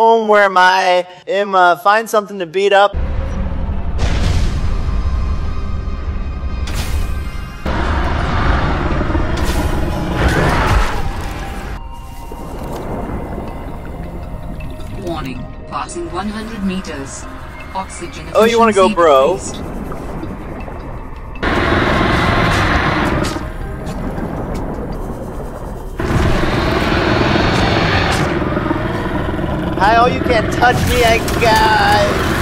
home where my am uh, find something to beat up. Warning. Passing 100 meters. Oxygen Oh, you wanna go, efficiency bro? Hi, oh, you can't touch me, I guys.